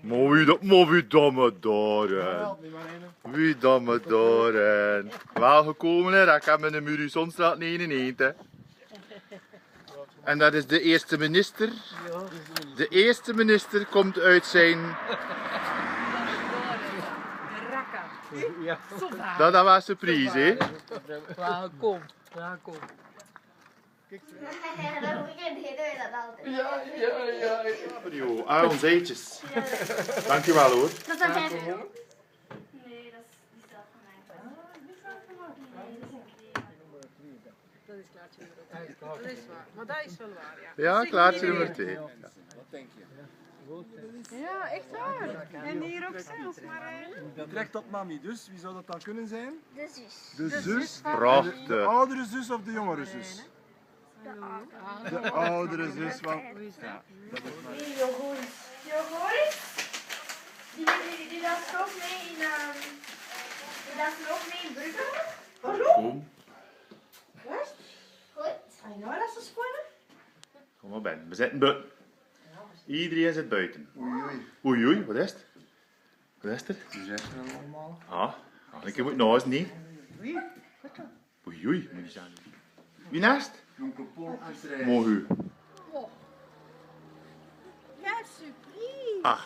Maar wie dat, maar wie dat me Wie dat me Welgekomen hè, dat kan met de Murusonstraat 99. En dat is de eerste minister. De eerste minister komt uit zijn... Dat, dat was surprise, hè? Welkom. Welkom. dat moet ik in dat altijd. Ja, ja, ja. Mario, ah, ons eitjes. Dankjewel hoor. Dat zijn 5 euro. Nee, dat is die staat van mij. Nee, dat is. Dat is klaartje nummer twee. Dat is waar. Maar dat is wel waar, ja. Ja, klaartje nummer 2. Wat denk je? Ja, echt waar. En hier ook zelfs, maar... Direct op mami, dus wie zou dat dan kunnen zijn? De zus. De zus. De Prachtig. oudere zus of de jongere zus? De oude. De oudere zus van... Die Jogoris. Jogoris? Die, die, die danst ook mee in... ehm die danst ook mee in Brugge. Kom, Goed. kom maar binnen. We zitten buiten. Iedereen zit buiten. Oei oei, wat is het? Wat is er? Die zeggen we allemaal. Ah, ik moet naast niet. Oei oei, moet je zeggen. Wie naast? En Strijd. Mooi. Quelle surprise! Ah,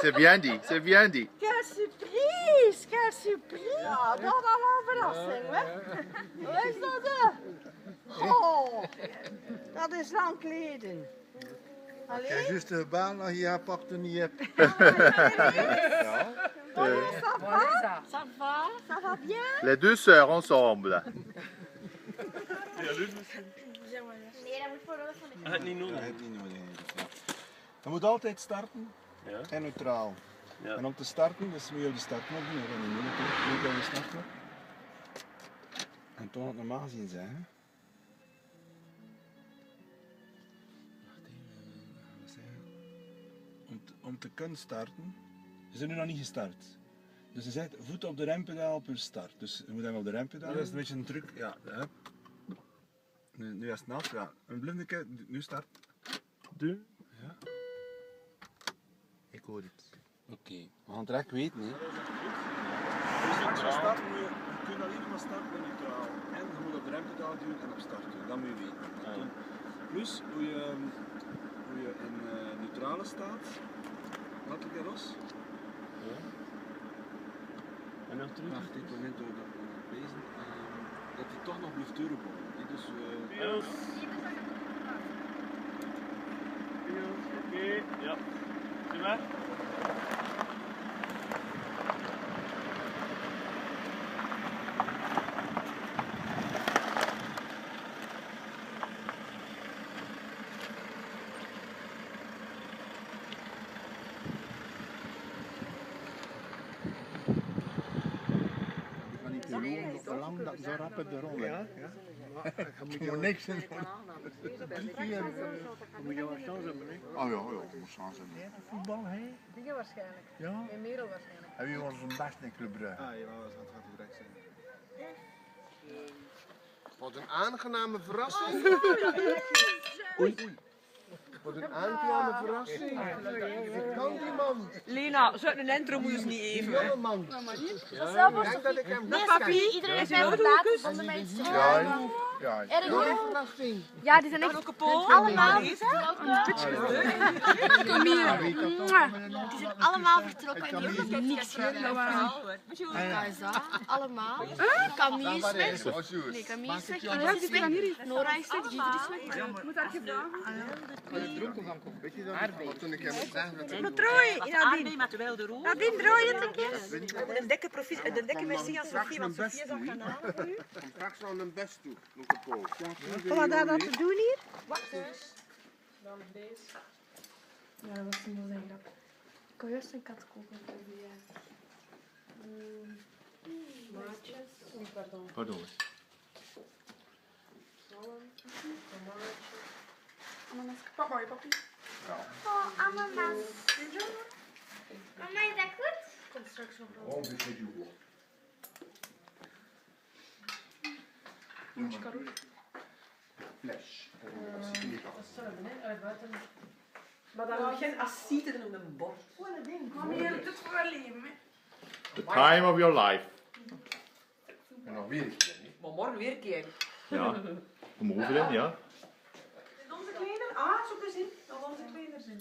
c'est bien dit, c'est bien dit. Quelle surprise! Quelle surprise! Dat is wel een verrassing, hè? Wat is dat? Oh, dat is lang geleden. Allee, juist de baan hier pakt en niet hebt. ça va? Ça va? Ça va bien? Les deux sœurs ensemble. De Dat heb je niet nodig. Je moet altijd starten en neutraal. En om te starten, dus moet je op de startknop doen. Dat is niet moeilijk. Druk op de startknop. En toen het normaal gezien zijn. je? Om te, om te kunnen starten. We zijn nu nog niet gestart. Dus je zegt voet op de rempedaal per start. Dus je moet hem op de rempedaal. Dat is een beetje een truc. Ja, hup. Nu, nu is het nat. Ja. Een blinde keer. Nu start. De. Ja. Ik hoor het. Oké, we gaan het direct weten. Hè. Dus als je start, moet je, je kunt alleen maar starten met neutraal. En je moet op de rempedaal duwen en op start duwen. Dat moet je weten. Toen- Plus, hoe je, hoe je in eh, neutrale staat, laat ik los. En dan terug. Wacht, dit moment door dat bezig ehm, dat hij toch nog blijft turbo. Dus. Jos, oké. Ja. Zie maar. ik ga niet te lopen, zo lang dat zo rap de rol. Ja, ja. Je moet niks in. Moet je wat chance hebben, hè? Oh ja, ja, ik moet chance hebben. Voetbal, hè? Dingen waarschijnlijk. Ja. En Merel waarschijnlijk. En wie was een best in Club Brugge? Ah, ja, dat gaat direct zijn. Wat een aangename verrassing. Oei. Wat een aangename verrassing. Ik kan die man. Lena, zo'n een intro moet je niet Die even. jonge man. Zelf Ik denk dat ik hem Nee, papi. Iedereen heeft mij verlaten zonder mij te zeggen. Ja, ja. Erg Door hoor. die verrassing. Ja, die zijn echt allemaal. Die zijn allemaal vertrokken en die hebben niks gedaan. Allemaal. Camille is weg. Nee, Camille is weg. Ines is weg. Nora is weg. Gieter is weg. Moet daar gevraagd. Weet je dan? Wat toen ik hem zei dat ik Moet Nadine. met wel de roer. Nadine, draai het een keer. De dikke profi- de dikke merci aan Sofie, want Sofie is al gaan halen. straks aan een best toe. Een. Wat daar dat te doen hier? Ja, dat was niet zo zijn grap. Ik kan juist een kat kopen voor die... Maatjes. Nee, pardon. Pardon. Ananas. Pak maar, papi. Oh, ananas. Mama, is dat goed? Komt straks nog wel. Flash. Maar dan heb je geen acide in een bord. Wat een ding. Maar meer het voor wel leven. hè. The time of your life. En nog weer een keer. niet? Maar morgen weer een keer. Ja. Kom over in, ja. Dat onze kleiner, ah, zo te zien. Dat onze kleiner zijn.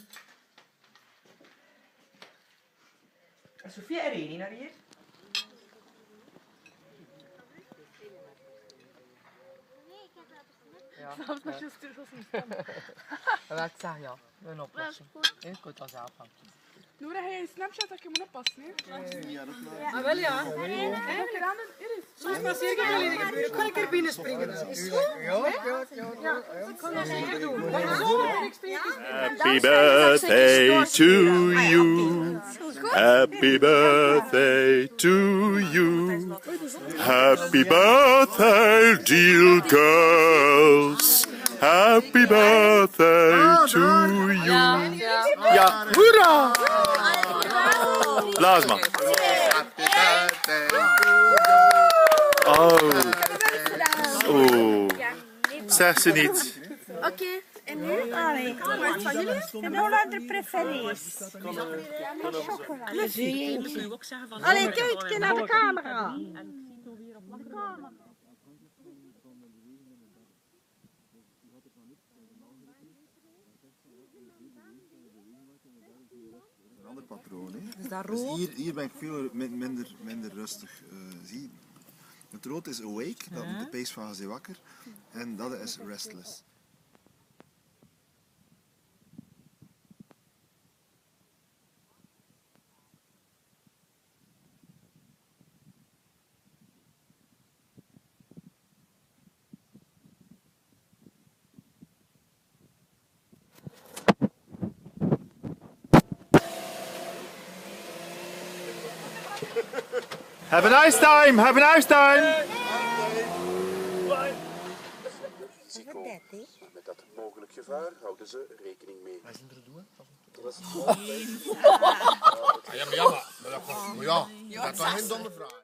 En Sofia en Reni naar hier. Ja. Wat ik zeg ja, een oplossing. Je kunt dat zelf gaan kiezen. Nora, ga je een Snapchat dat je moet oppassen, hè? Ja, wel ja. Soms maar zeer geleden gebeuren. Kan ik er binnen springen? Dat is goed. Ja, ja, ja. ja. Ik kan dat zeker doen. Maar zo ik spreken. Happy birthday to you. Happy birthday to you. Happy birthday, dear girls. Happy birthday to you. Ja, hoera! Blaas maar. Happy birthday Oh. Oeh. Zeg ze niet. En nu? Allee, wat is van jullie? De preferees. Met z'n eentje. Allee, kijk naar de camera. een ander patroon. Hè? Dus hier, hier ben ik veel min- minder, minder rustig. eh zie. Het rood is awake, dat de pees van je wakker. En dat is restless. Have a nice time, have a nice time. Risico. Met dat mogelijk gevaar houden ze rekening mee. Wij zijn er doen. Ja, maar ja, maar, dat, ja, dat is geen domme vraag.